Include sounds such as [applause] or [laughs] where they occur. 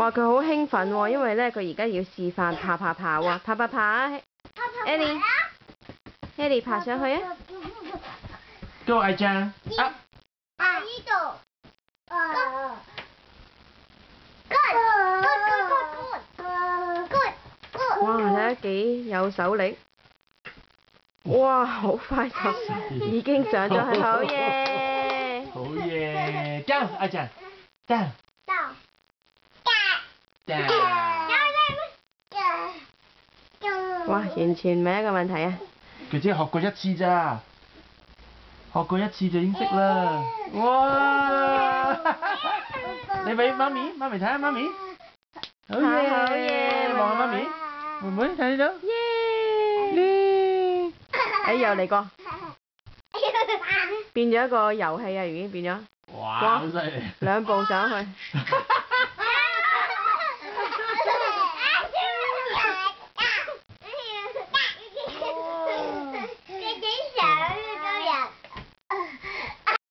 哇！佢好興奮喎，因為咧佢而家要示範爬爬爬喎，爬爬爬啊！Ellie，Ellie 爬上去啊！Go 艾醬。啊！啊呢度。Good. Good. Good. Good. Good. Good. 哇！睇下幾有手力。哇！好快就 [laughs] 已經上咗去，好嘢！好嘢，down Down. down。哇！完全唔係一個問題啊！佢只係學過一次咋，學過一次就已經識啦。哇！你俾媽咪，媽咪睇下媽咪。好嘢，好嘢望下媽咪，妹妹睇到。耶！哎，又嚟過，變咗一個遊戲啊！已經變咗，哇！好犀利。兩步上去。